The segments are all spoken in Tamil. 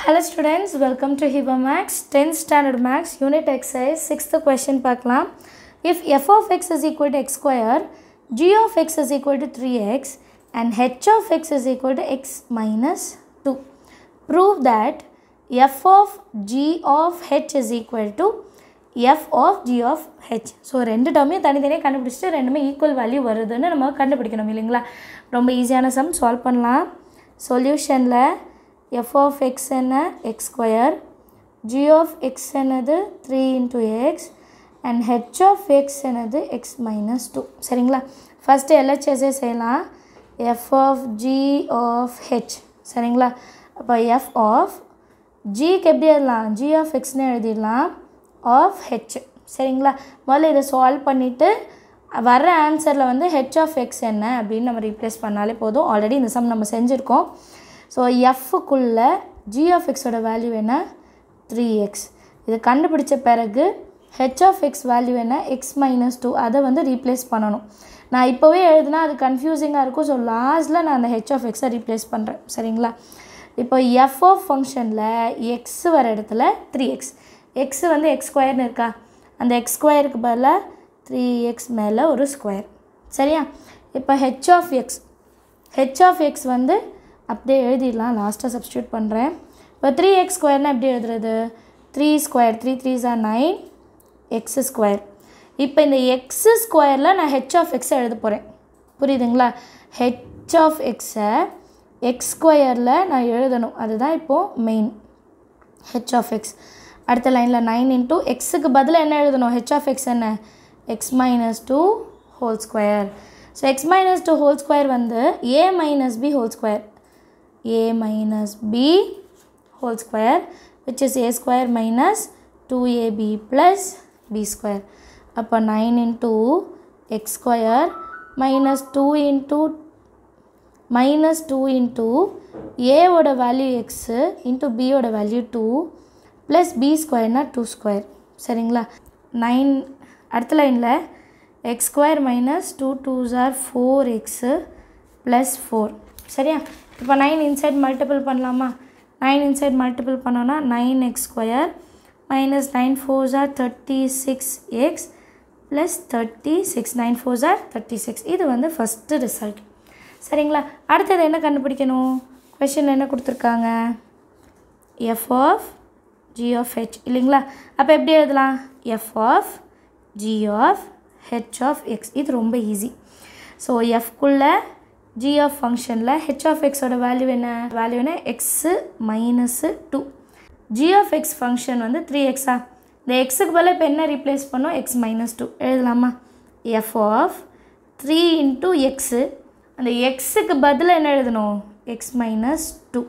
Hello students welcome to Hiba maths tenth standard maths unit exercise sixth question பார்க்கலாம் if f of x is equal to x square g of x is equal to three x and h of x is equal to x minus two prove that f of g of h is equal to f of g of h so ரெண்டு டேர்மையும் தனித்தனியாக கண்டுபிடிச்சிட்டு ரெண்டுமே ஈக்குவல் வேல்யூ வருதுன்னு நம்ம கண்டுபிடிக்கணும் இல்லைங்களா ரொம்ப ஈஸியான சம் சால்வ் பண்ணலாம் சொல்யூஷனில் எஃப் ஆஃப் எக்ஸ் என்ன x square g of x என்னது three into x and h of x என்னது எக்ஸ் மைனஸ் டூ சரிங்களா? ஃபஸ்ட்டு எல்ஹெச்எஸ்ஏ செய்யலாம். F of g of h சரிங்களா? அப்போ எஃப் ஆஃப் ஜிக்கு எப்படி எழுதலாம்? ஜி ஆஃப் எக்ஸ்னு எழுதிடலாம். ஆஃப் ஹெச் சரிங்களா? முதல்ல இதை சால்வ் பண்ணிவிட்டு வர ஆன்சரில் வந்து ஹெச் ஆஃப் எக்ஸ் என்ன அப்படின்னு நம்ம ரீப்ளேஸ் பண்ணாலே போதும். ஆல்ரெடி இந்த சம் நம்ம செஞ்சுருக்கோம். ஸோ எஃப்க்குள்ளே ஜி ஆஃப் எக்ஸோட வேல்யூ என்ன? த்ரீ எக்ஸ் இது கண்டுபிடிச்ச பிறகு ஹெச் ஆஃப் எக்ஸ் வேல்யூ என்ன? எக்ஸ் மைனஸ் டூ அதை வந்து ரீப்ளேஸ் பண்ணணும். நான் இப்போவே எழுதுனா அது கன்ஃபியூசிங்காக இருக்கும். ஸோ லாஸ்ட்டில் நான் அந்த ஹெச் ஆஃப் எக்ஸை ரீப்ளேஸ் பண்ணுறேன் சரிங்களா? இப்போ எஃப் ஆஃப் ஃபங்க்ஷனில் எக்ஸ் வர இடத்துல த்ரீ எக்ஸ் எக்ஸ் வந்து எக்ஸ் ஸ்கொயர்னு இருக்கா? அந்த எக்ஸ் ஸ்கொயருக்கு பதிலாக த்ரீ எக்ஸ் மேலே ஒரு ஸ்கொயர் சரியா? இப்போ h of x h of x வந்து அப்படியே எழுதிடலாம் லாஸ்ட்டாக சப்ஸ்டியூட் பண்ணுறேன் இப்போ த்ரீ எக்ஸ் ஸ்கொயர்னால் எப்படி எழுதுறது? Three square three three are nine x square இப்போ இந்த எக்ஸ் ஸ்கொயரில் நான் ஹெச் ஆஃப் எக்ஸை எழுத போகிறேன் புரியுதுங்களா? ஹெச் ஆஃப் எக்ஸை எக்ஸ் ஸ்கொயரில் நான் எழுதணும். அதுதான் இப்போது மெயின் ஹெச் ஆஃப் எக்ஸ் அடுத்த லைனில் நைன் இன்ட்டு எக்ஸுக்கு பதிலாக என்ன எழுதணும்? ஹெச் ஆஃப் எக்ஸ் என்ன? X minus two whole square so x minus two whole square வந்து a minus b whole square a minus b whole square which is a square minus 2ab plus b square அப்போ 9 into x square minus 2 into minus 2 into a ஓட வேல்யூ x into b ஓட வேல்யூ 2 plus b ஸ்கொயர்னா 2 ஸ்கொயர் சரிங்களா நைன் அடுத்த லைனில் x square minus two twos are four x plus four சரியா இப்போ நைன் இன்சைட் மல்டிபிள் பண்ணலாமா? நைன் இன்சைட் மல்டிபிள் பண்ணோன்னா nine x square minus nine fours are thirty six x plus thirty six nine fours are thirty six இது வந்து ஃபஸ்ட்டு ரிசல்ட் சரிங்களா? அடுத்தது என்ன கண்டுபிடிக்கணும்? கொஷனில் என்ன கொடுத்துருக்காங்க? F of g of h இல்லைங்களா? அப்போ எப்படி எழுதலாம்? F of g of h of x இது ரொம்ப ஈஸி ஸோ எஃப்குள்ளே ஜிஆஃப் ஃபங்க்ஷனில் ஹெச் ஆஃப் எக்ஸோட வேல்யூ என்ன? வேல்யூ என்ன x minus two g x function வந்து த்ரீ எக்ஸா இந்த எக்ஸுக்கு பதிலாக இப்போ என்ன ரீப்ளேஸ் பண்ணோம்? எக்ஸ் மைனஸ் டூ எழுதலாமா? F of three into x அந்த எக்ஸுக்கு பதில் என்ன எழுதணும்? எக்ஸ் மைனஸ் டூ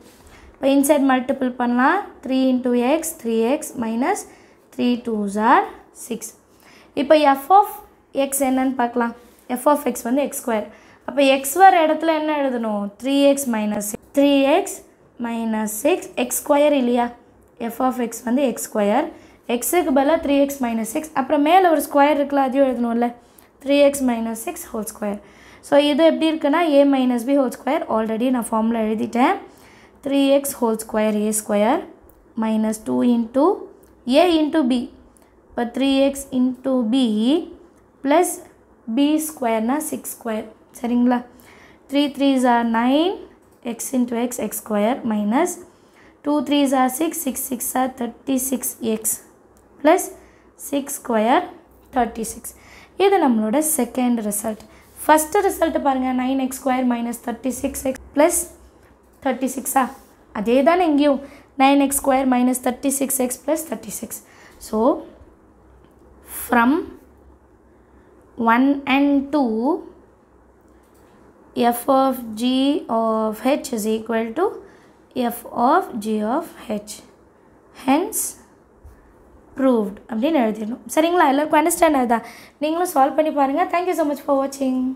இப்போ இன்சைட் மல்டிபிள் பண்ணலாம். Three into x three x minus three two are six இப்போ எஃப் ஆஃப் எக்ஸ் என்னன்னு பார்க்கலாம். எஃப் ஆஃப் எக்ஸ் வந்து எக்ஸ் ஸ்கொயர் அப்போ எக்ஸ் வர இடத்துல என்ன எழுதணும்? Three x minus three x minus six x square இல்லையா? எஃப் ஆஃப் எக்ஸ் வந்து எக்ஸ் ஸ்கொயர் எக்ஸுக்கு பதிலாக த்ரீ எக்ஸ் மைனஸ் சிக்ஸ் அப்புறம் மேலே ஒரு ஸ்கொயர் இருக்குல்ல அதையும் எழுதணும்ல. Three x minus six whole square so இது எப்படி இருக்குன்னா a minus b whole square already நான் ஃபார்மில் எழுதிட்டேன். Three x whole square a square minus two into a into b இப்போ three x into b plus b ஸ்கொயர்னா six square சரிங்களா? Three threes are nine x into x x square minus two threes are six six six are thirty six x plus six square thirty six இது நம்மளோட செகண்ட் ரிசல்ட் ஃபஸ்ட்டு ரிசல்ட்டு பாருங்கள் nine x square minus thirty six x plus thirty சிக்ஸா அதே தானே இங்கேயும். Nine x square minus thirty six x plus thirty six so from one and two f of g of h is equal to f of g of h. Hence proved. அப்படின்னு எழுதிடணும். சரிங்களா? எல்லாருக்கும் அண்டர்ஸ்டாண்ட் ஆகுதா? நீங்களும் சால்வ் பண்ணி பாருங்கள் தேங்க்யூ ஸோ மச் ஃபார் வாட்சிங்